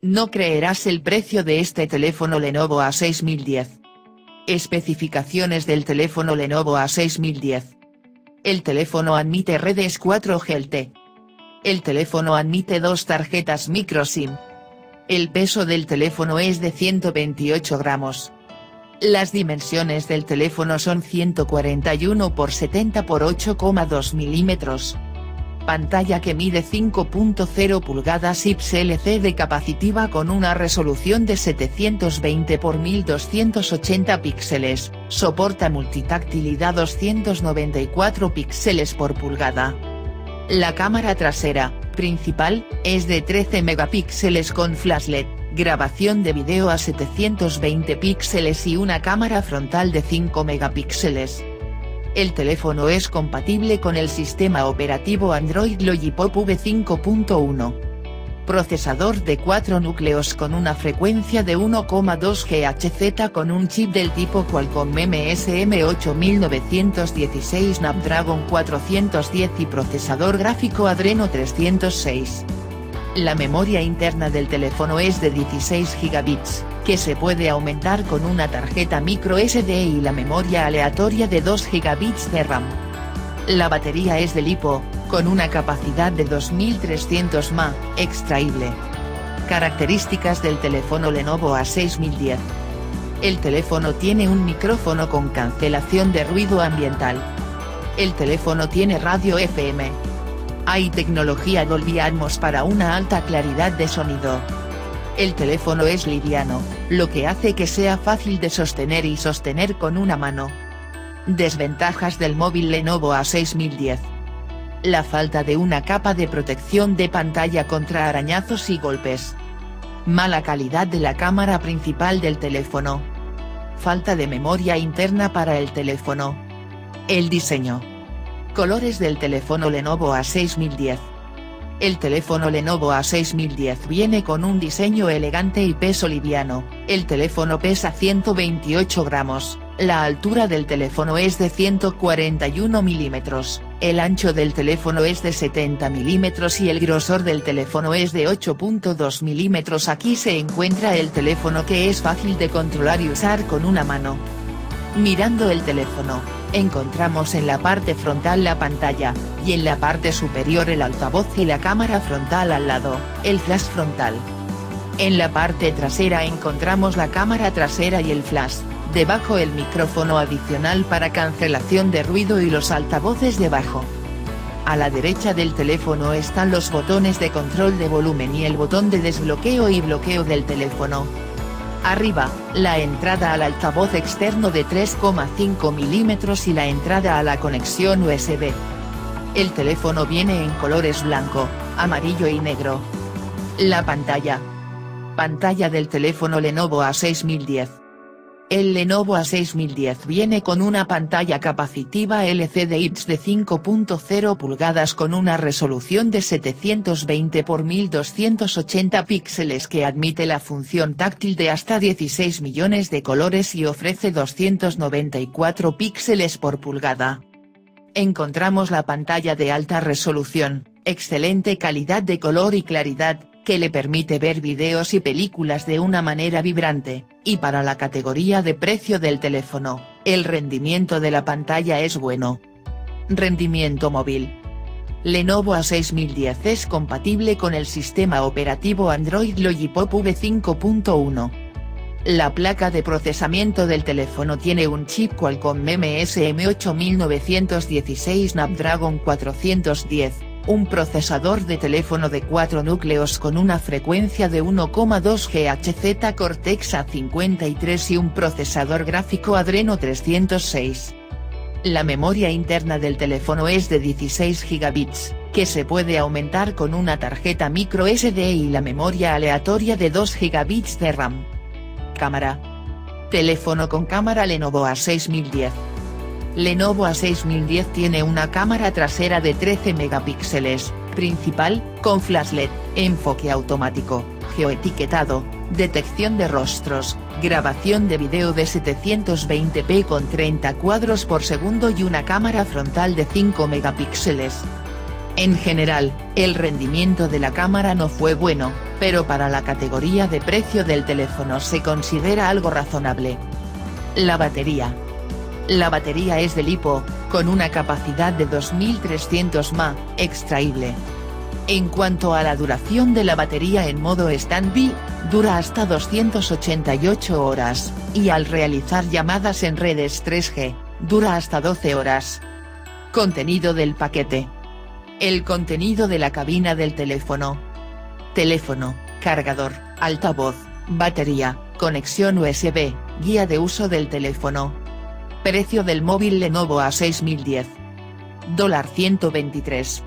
No creerás el precio de este teléfono Lenovo A6010. Especificaciones del teléfono Lenovo A6010. El teléfono admite redes 4G LTE. El teléfono admite dos tarjetas micro SIM. El peso del teléfono es de 128 gramos. Las dimensiones del teléfono son 141 x 70 x 8,2 milímetros. Pantalla que mide 5.0 pulgadas IPS LCD capacitiva con una resolución de 720 x 1280 píxeles, soporta multitactilidad 294 píxeles por pulgada. La cámara trasera, principal, es de 13 megapíxeles con flash LED, grabación de video a 720 píxeles y una cámara frontal de 5 megapíxeles. El teléfono es compatible con el sistema operativo Android Lollipop V5.1 procesador de 4 núcleos con una frecuencia de 1,2 GHz con un chip del tipo Qualcomm MSM 8916 Snapdragon 410 y procesador gráfico Adreno 306. La memoria interna del teléfono es de 16 GB, que se puede aumentar con una tarjeta micro SD y la memoria aleatoria de 2 GB de RAM. La batería es de lipo, con una capacidad de 2300 mAh, extraíble. Características del teléfono Lenovo A6010. El teléfono tiene un micrófono con cancelación de ruido ambiental. El teléfono tiene radio FM. Hay tecnología Dolby Atmos para una alta claridad de sonido. El teléfono es liviano, lo que hace que sea fácil de sostener y sostener con una mano. Desventajas del móvil Lenovo A6010 la falta de una capa de protección de pantalla contra arañazos y golpes. Mala calidad de la cámara principal del teléfono. Falta de memoria interna para el teléfono. El diseño. Colores del teléfono Lenovo A6010. El teléfono Lenovo A6010 viene con un diseño elegante y peso liviano, el teléfono pesa 128 gramos, la altura del teléfono es de 141 milímetros, el ancho del teléfono es de 70 milímetros y el grosor del teléfono es de 8.2 milímetros. Aquí se encuentra el teléfono que es fácil de controlar y usar con una mano. Mirando el teléfono, encontramos en la parte frontal la pantalla, y en la parte superior el altavoz y la cámara frontal al lado, el flash frontal. En la parte trasera encontramos la cámara trasera y el flash, debajo el micrófono adicional para cancelación de ruido y los altavoces debajo. A la derecha del teléfono están los botones de control de volumen y el botón de desbloqueo y bloqueo del teléfono. Arriba, la entrada al altavoz externo de 3,5 mm y la entrada a la conexión USB. El teléfono viene en colores blanco, amarillo y negro. La pantalla. Pantalla del teléfono Lenovo A6010. El Lenovo A6010 viene con una pantalla capacitiva LCD IPS de 5.0 pulgadas con una resolución de 720 x 1280 píxeles que admite la función táctil de hasta 16 millones de colores y ofrece 294 píxeles por pulgada. Encontramos la pantalla de alta resolución, excelente calidad de color y claridad, que le permite ver videos y películas de una manera vibrante, y para la categoría de precio del teléfono, el rendimiento de la pantalla es bueno. Rendimiento móvil. Lenovo A6010 es compatible con el sistema operativo Android Lollipop V5.1. La placa de procesamiento del teléfono tiene un chip Qualcomm MSM 8916 Snapdragon 410, un procesador de teléfono de 4 núcleos con una frecuencia de 1,2 GHz Cortex A53 y un procesador gráfico Adreno 306. La memoria interna del teléfono es de 16 GB, que se puede aumentar con una tarjeta micro SD y la memoria aleatoria de 2 GB de RAM. Cámara. Teléfono con cámara Lenovo A6010. Lenovo A6010 tiene una cámara trasera de 13 megapíxeles, principal, con flash LED, enfoque automático, geoetiquetado, detección de rostros, grabación de video de 720p con 30 cuadros por segundo y una cámara frontal de 5 megapíxeles. En general, el rendimiento de la cámara no fue bueno, pero para la categoría de precio del teléfono se considera algo razonable. La batería. La batería es de lipo, con una capacidad de 2300 mAh, extraíble. En cuanto a la duración de la batería en modo stand-by, dura hasta 288 horas, y al realizar llamadas en redes 3G, dura hasta 12 horas. Contenido del paquete. El contenido de la cabina del teléfono. Teléfono, cargador, altavoz, batería, conexión USB, guía de uso del teléfono. Precio del móvil Lenovo A6010. Dólar 123.